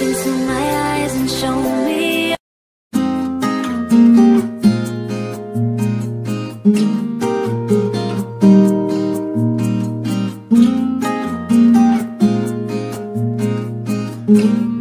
into my eyes and show me mm -hmm.